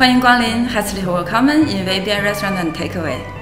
欢迎光临，herzlich Welcome in Vivian Restaurant and Takeaway。